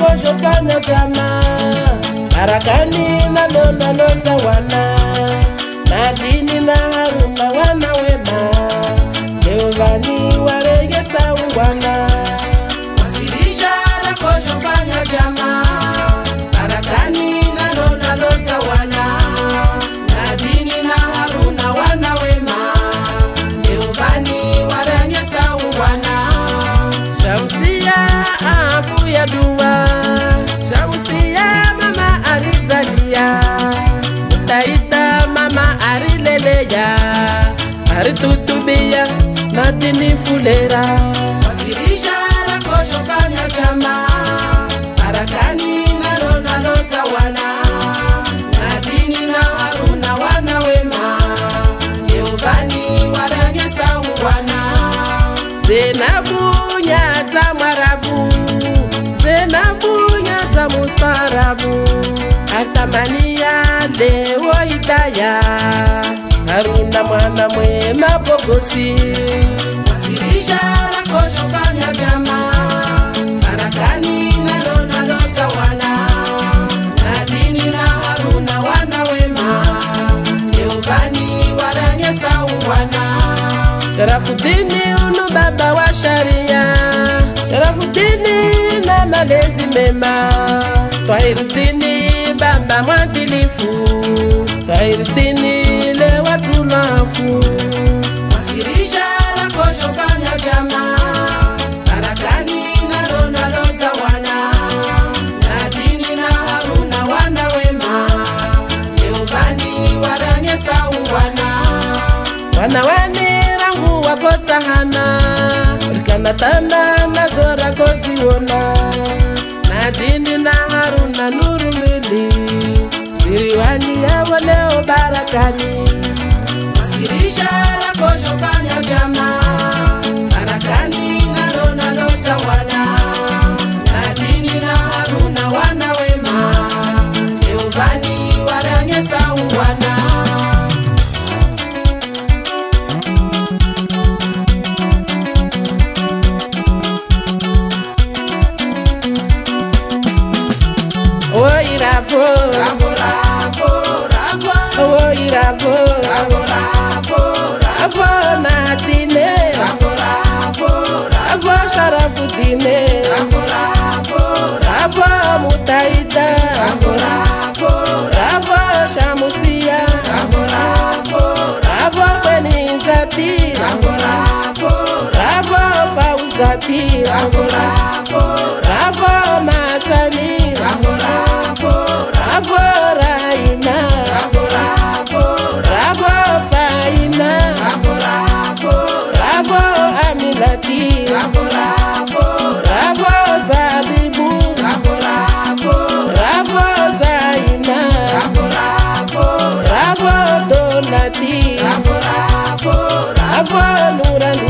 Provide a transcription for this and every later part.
kojofanadrana arakany Tairitini baba mwadilifu, Tairitini lewa tunafu wasirisha lakojofanya jamaa wana wanera nkuwagotahana rikanatamba yao leo barakani taita Ravo ravo Ravo shamusia Ravo ravo Ravo penizati Ravo ravo Ravo fauzati Ravo ravo restaurante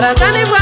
rakanikwa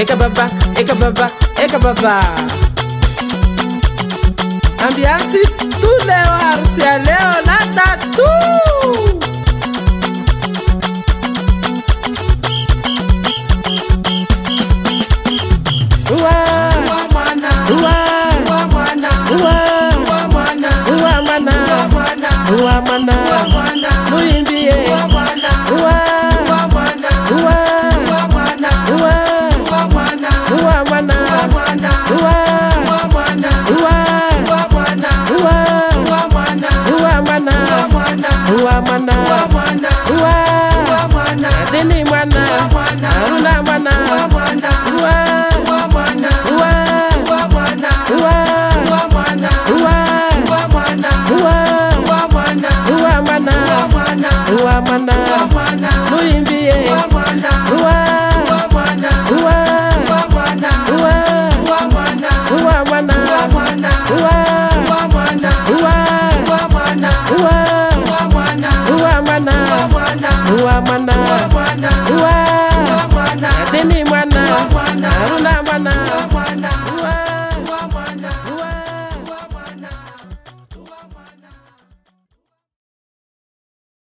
eka baba, eka baba, eka baba. Ambiance, tu leo, arsia leo, nata, tu.